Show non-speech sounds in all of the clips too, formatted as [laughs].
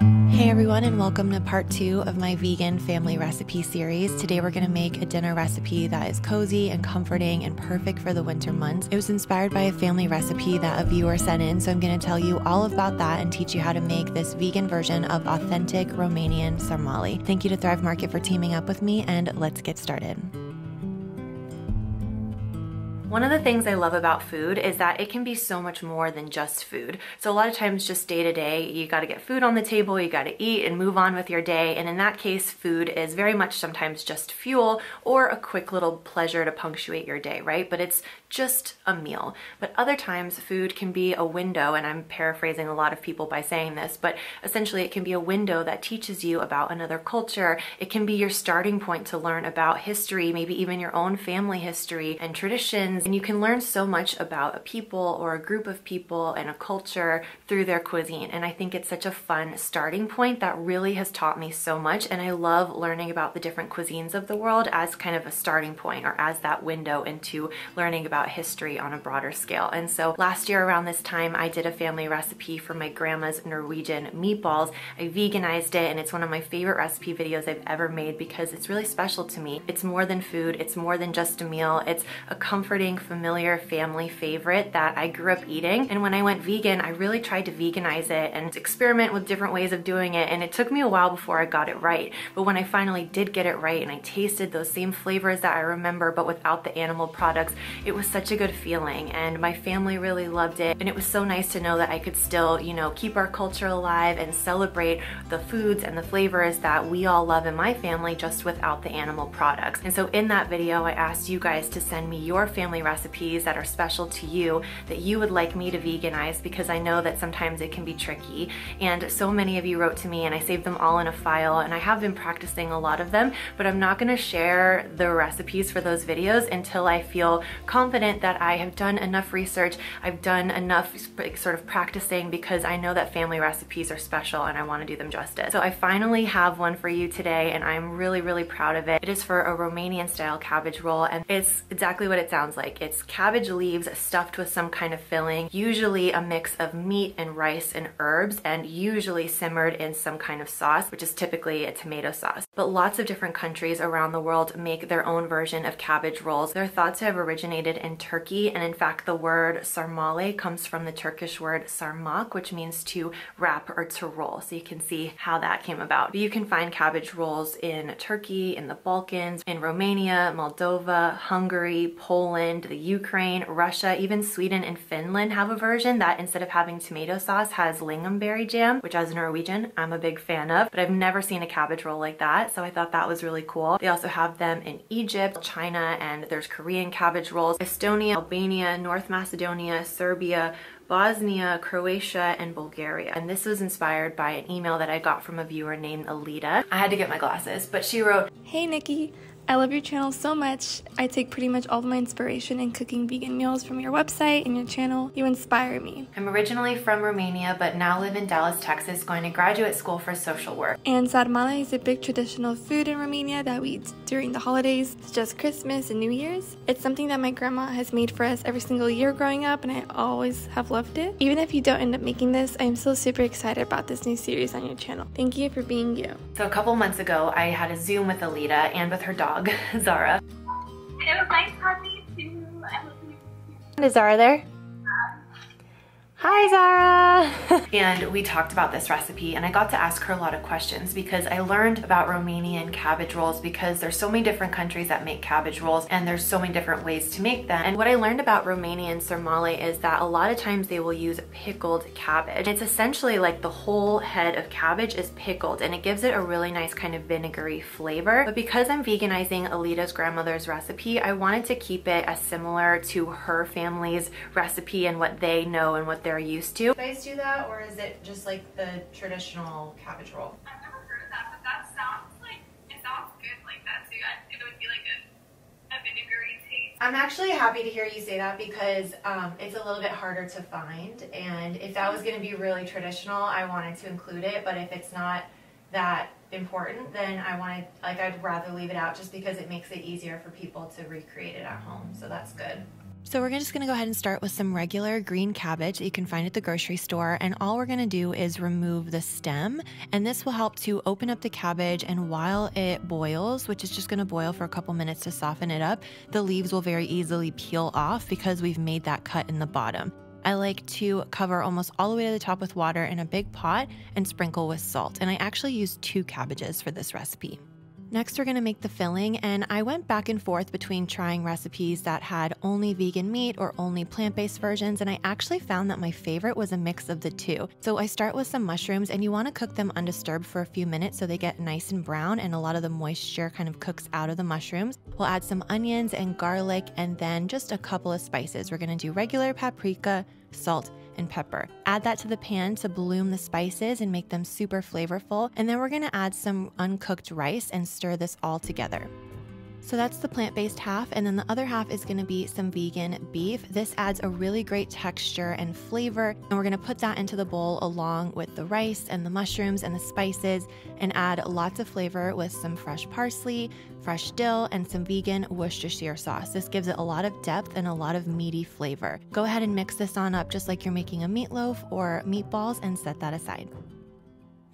Hey everyone, and welcome to part two of my vegan family recipe series. Today we're gonna make a dinner recipe that is cozy and comforting and perfect for the winter months. It was inspired by a family recipe that a viewer sent in, so I'm gonna tell you all about that and teach you how to make this vegan version of authentic Romanian sarmale. Thank you to Thrive Market for teaming up with me, and let's get started. One of the things I love about food is that it can be so much more than just food. So a lot of times just day to day, you gotta get food on the table, you gotta eat and move on with your day. And in that case, food is very much sometimes just fuel or a quick little pleasure to punctuate your day, right? But it's just a meal. But other times food can be a window, and I'm paraphrasing a lot of people by saying this, but essentially it can be a window that teaches you about another culture. It can be your starting point to learn about history, maybe even your own family history and traditions and you can learn so much about a people or a group of people and a culture through their cuisine. And I think it's such a fun starting point that really has taught me so much. And I love learning about the different cuisines of the world as kind of a starting point or as that window into learning about history on a broader scale. And so last year around this time, I did a family recipe for my grandma's Norwegian meatballs. I veganized it and it's one of my favorite recipe videos I've ever made because it's really special to me. It's more than food. It's more than just a meal. It's a comforting familiar family favorite that I grew up eating. And when I went vegan, I really tried to veganize it and experiment with different ways of doing it. And it took me a while before I got it right. But when I finally did get it right and I tasted those same flavors that I remember, but without the animal products, it was such a good feeling. And my family really loved it. And it was so nice to know that I could still, you know, keep our culture alive and celebrate the foods and the flavors that we all love in my family just without the animal products. And so in that video, I asked you guys to send me your family family recipes that are special to you that you would like me to veganize because I know that sometimes it can be tricky. And so many of you wrote to me and I saved them all in a file and I have been practicing a lot of them, but I'm not gonna share the recipes for those videos until I feel confident that I have done enough research, I've done enough sort of practicing because I know that family recipes are special and I wanna do them justice. So I finally have one for you today and I'm really, really proud of it. It is for a Romanian style cabbage roll and it's exactly what it sounds like like. It's cabbage leaves stuffed with some kind of filling, usually a mix of meat and rice and herbs, and usually simmered in some kind of sauce, which is typically a tomato sauce. But lots of different countries around the world make their own version of cabbage rolls. They're thought to have originated in Turkey, and in fact, the word sarmale comes from the Turkish word sarmak, which means to wrap or to roll. So you can see how that came about. But you can find cabbage rolls in Turkey, in the Balkans, in Romania, Moldova, Hungary, Poland, Poland, the Ukraine, Russia, even Sweden and Finland have a version that instead of having tomato sauce has lingonberry jam, which as a Norwegian, I'm a big fan of, but I've never seen a cabbage roll like that. So I thought that was really cool. They also have them in Egypt, China, and there's Korean cabbage rolls, Estonia, Albania, North Macedonia, Serbia, Bosnia, Croatia, and Bulgaria. And this was inspired by an email that I got from a viewer named Alita. I had to get my glasses, but she wrote, Hey Nikki, I love your channel so much. I take pretty much all of my inspiration in cooking vegan meals from your website and your channel. You inspire me. I'm originally from Romania, but now live in Dallas, Texas, going to graduate school for social work. And sarmale is a big traditional food in Romania that we eat during the holidays, such as Christmas and New Year's. It's something that my grandma has made for us every single year growing up, and I always have loved it. Even if you don't end up making this, I am still super excited about this new series on your channel. Thank you for being you. So a couple months ago, I had a Zoom with Alita and with her dog dog, Zara. It was nice talking to you. Is Zara there? Hi Zara! [laughs] and we talked about this recipe and I got to ask her a lot of questions because I learned about Romanian cabbage rolls because there's so many different countries that make cabbage rolls and there's so many different ways to make them. And what I learned about Romanian sarmale is that a lot of times they will use pickled cabbage. It's essentially like the whole head of cabbage is pickled and it gives it a really nice kind of vinegary flavor. But because I'm veganizing Alita's grandmother's recipe, I wanted to keep it as similar to her family's recipe and what they know and what they're used to. You guys do that or is it just like the traditional cabbage roll? I've never heard of that, but that sounds like, it sounds good like that too. It would be like a, a vinegary taste. I'm actually happy to hear you say that because um, it's a little bit harder to find and if that was going to be really traditional, I wanted to include it, but if it's not that important, then I wanted, like I'd rather leave it out just because it makes it easier for people to recreate it at home, so that's good. So we're just gonna go ahead and start with some regular green cabbage that you can find at the grocery store. And all we're gonna do is remove the stem. And this will help to open up the cabbage. And while it boils, which is just gonna boil for a couple minutes to soften it up, the leaves will very easily peel off because we've made that cut in the bottom. I like to cover almost all the way to the top with water in a big pot and sprinkle with salt. And I actually use two cabbages for this recipe. Next, we're gonna make the filling, and I went back and forth between trying recipes that had only vegan meat or only plant based versions, and I actually found that my favorite was a mix of the two. So I start with some mushrooms, and you wanna cook them undisturbed for a few minutes so they get nice and brown, and a lot of the moisture kind of cooks out of the mushrooms. We'll add some onions and garlic, and then just a couple of spices. We're gonna do regular paprika, salt, and pepper. Add that to the pan to bloom the spices and make them super flavorful. And then we're gonna add some uncooked rice and stir this all together. So that's the plant based half, and then the other half is gonna be some vegan beef. This adds a really great texture and flavor, and we're gonna put that into the bowl along with the rice and the mushrooms and the spices and add lots of flavor with some fresh parsley, fresh dill, and some vegan Worcestershire sauce. This gives it a lot of depth and a lot of meaty flavor. Go ahead and mix this on up just like you're making a meatloaf or meatballs and set that aside.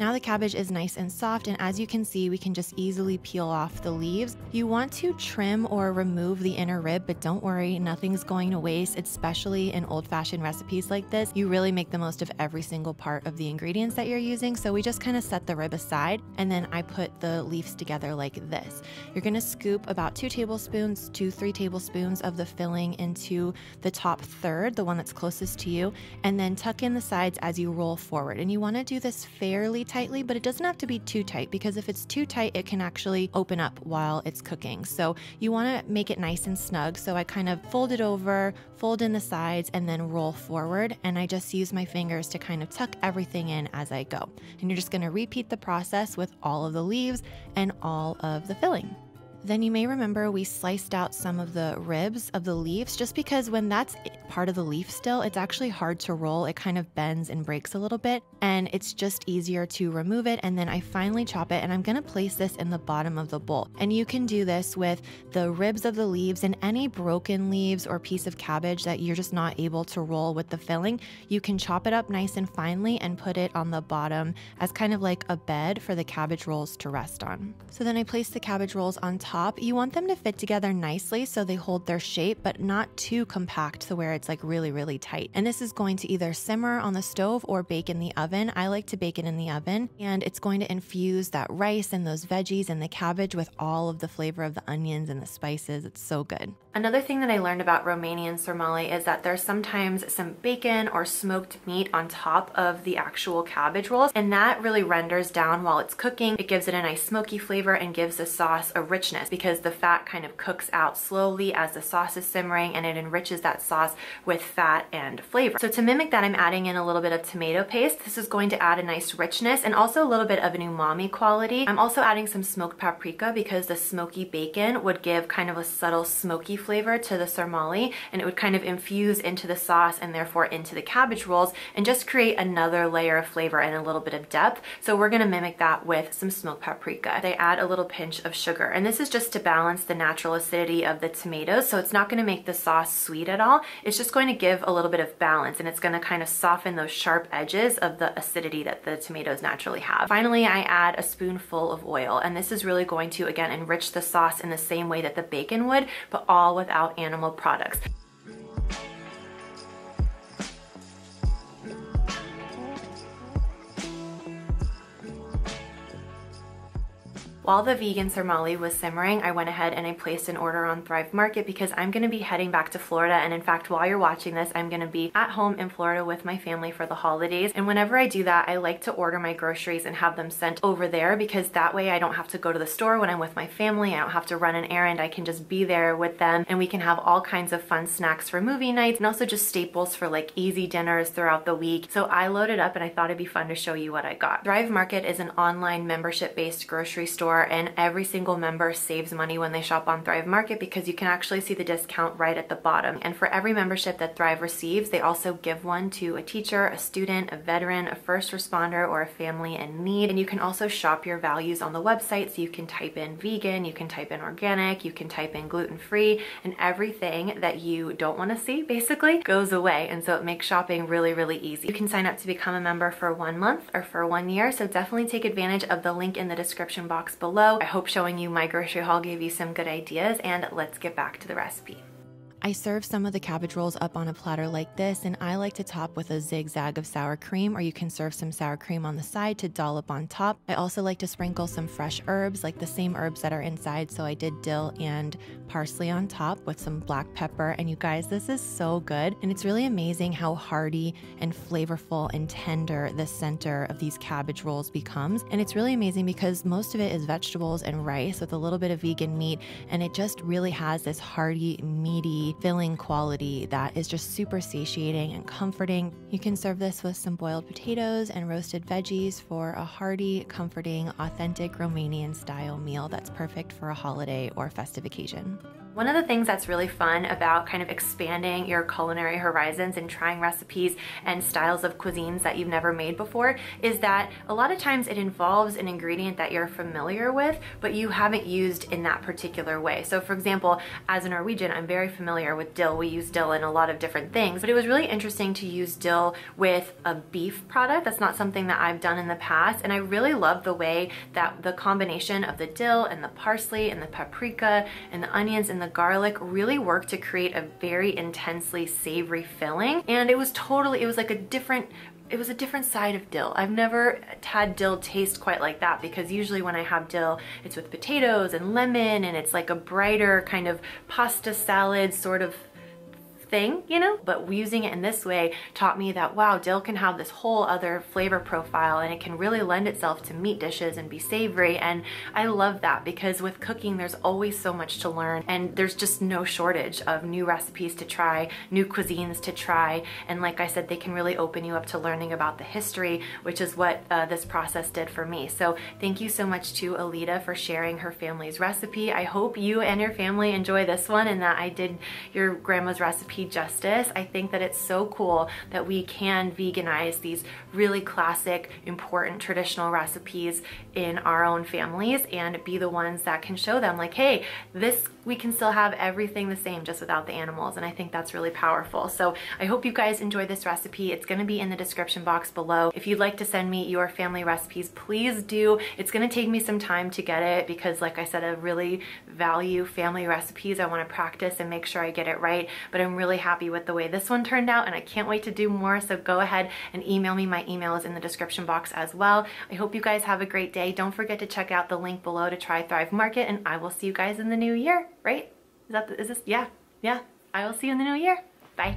Now the cabbage is nice and soft and as you can see we can just easily peel off the leaves. You want to trim or remove the inner rib but don't worry nothing's going to waste especially in old-fashioned recipes like this. You really make the most of every single part of the ingredients that you're using so we just kind of set the rib aside and then I put the leaves together like this. You're going to scoop about two tablespoons to three tablespoons of the filling into the top third, the one that's closest to you, and then tuck in the sides as you roll forward. And you want to do this fairly tightly, but it doesn't have to be too tight because if it's too tight, it can actually open up while it's cooking. So you want to make it nice and snug. So I kind of fold it over, fold in the sides, and then roll forward. And I just use my fingers to kind of tuck everything in as I go. And you're just going to repeat the process with all of the leaves and all of the filling. Then you may remember we sliced out some of the ribs of the leaves just because when that's part of the leaf still, it's actually hard to roll. It kind of bends and breaks a little bit and it's just easier to remove it. And then I finally chop it and I'm gonna place this in the bottom of the bowl. And you can do this with the ribs of the leaves and any broken leaves or piece of cabbage that you're just not able to roll with the filling. You can chop it up nice and finely and put it on the bottom as kind of like a bed for the cabbage rolls to rest on. So then I place the cabbage rolls on top top, you want them to fit together nicely so they hold their shape, but not too compact to where it's like really, really tight. And this is going to either simmer on the stove or bake in the oven. I like to bake it in the oven and it's going to infuse that rice and those veggies and the cabbage with all of the flavor of the onions and the spices. It's so good. Another thing that I learned about Romanian sarmale is that there's sometimes some bacon or smoked meat on top of the actual cabbage rolls and that really renders down while it's cooking. It gives it a nice smoky flavor and gives the sauce a richness because the fat kind of cooks out slowly as the sauce is simmering and it enriches that sauce with fat and flavor. So to mimic that, I'm adding in a little bit of tomato paste. This is going to add a nice richness and also a little bit of an umami quality. I'm also adding some smoked paprika because the smoky bacon would give kind of a subtle smoky flavor to the sarmale and it would kind of infuse into the sauce and therefore into the cabbage rolls and just create another layer of flavor and a little bit of depth. So we're gonna mimic that with some smoked paprika. They add a little pinch of sugar and this is just to balance the natural acidity of the tomatoes. So it's not gonna make the sauce sweet at all. It's just going to give a little bit of balance and it's gonna kind of soften those sharp edges of the acidity that the tomatoes naturally have. Finally, I add a spoonful of oil and this is really going to, again, enrich the sauce in the same way that the bacon would, but all without animal products. While the vegan sarmale was simmering, I went ahead and I placed an order on Thrive Market because I'm gonna be heading back to Florida. And in fact, while you're watching this, I'm gonna be at home in Florida with my family for the holidays. And whenever I do that, I like to order my groceries and have them sent over there because that way I don't have to go to the store when I'm with my family. I don't have to run an errand. I can just be there with them and we can have all kinds of fun snacks for movie nights and also just staples for like easy dinners throughout the week. So I loaded up and I thought it'd be fun to show you what I got. Thrive Market is an online membership based grocery store store and every single member saves money when they shop on Thrive Market because you can actually see the discount right at the bottom. And for every membership that Thrive receives, they also give one to a teacher, a student, a veteran, a first responder, or a family in need. And you can also shop your values on the website. So you can type in vegan, you can type in organic, you can type in gluten-free, and everything that you don't want to see basically goes away. And so it makes shopping really, really easy. You can sign up to become a member for one month or for one year. So definitely take advantage of the link in the description box below. I hope showing you my grocery haul gave you some good ideas and let's get back to the recipe. I serve some of the cabbage rolls up on a platter like this, and I like to top with a zigzag of sour cream, or you can serve some sour cream on the side to dollop on top. I also like to sprinkle some fresh herbs, like the same herbs that are inside. So I did dill and parsley on top with some black pepper. And you guys, this is so good. And it's really amazing how hearty and flavorful and tender the center of these cabbage rolls becomes. And it's really amazing because most of it is vegetables and rice with a little bit of vegan meat. And it just really has this hearty, meaty, filling quality that is just super satiating and comforting. You can serve this with some boiled potatoes and roasted veggies for a hearty, comforting, authentic Romanian style meal that's perfect for a holiday or festive occasion. One of the things that's really fun about kind of expanding your culinary horizons and trying recipes and styles of cuisines that you've never made before is that a lot of times it involves an ingredient that you're familiar with, but you haven't used in that particular way. So for example, as a Norwegian, I'm very familiar with dill. We use dill in a lot of different things, but it was really interesting to use dill with a beef product. That's not something that I've done in the past. And I really love the way that the combination of the dill and the parsley and the paprika and the onions and the garlic really worked to create a very intensely savory filling. And it was totally, it was like a different it was a different side of dill. I've never had dill taste quite like that because usually when I have dill, it's with potatoes and lemon and it's like a brighter kind of pasta salad sort of thing, you know? But using it in this way taught me that, wow, dill can have this whole other flavor profile and it can really lend itself to meat dishes and be savory. And I love that because with cooking, there's always so much to learn and there's just no shortage of new recipes to try, new cuisines to try. And like I said, they can really open you up to learning about the history, which is what uh, this process did for me. So thank you so much to Alita for sharing her family's recipe. I hope you and your family enjoy this one and that I did your grandma's recipe justice. I think that it's so cool that we can veganize these really classic, important traditional recipes in our own families and be the ones that can show them like, hey, this we can still have everything the same just without the animals. And I think that's really powerful. So I hope you guys enjoy this recipe. It's gonna be in the description box below. If you'd like to send me your family recipes, please do. It's gonna take me some time to get it because like I said, I really value family recipes. I wanna practice and make sure I get it right. But I'm really happy with the way this one turned out and I can't wait to do more. So go ahead and email me. My email is in the description box as well. I hope you guys have a great day. Don't forget to check out the link below to try Thrive Market and I will see you guys in the new year right? Is that, the, is this, yeah, yeah. I will see you in the new year. Bye.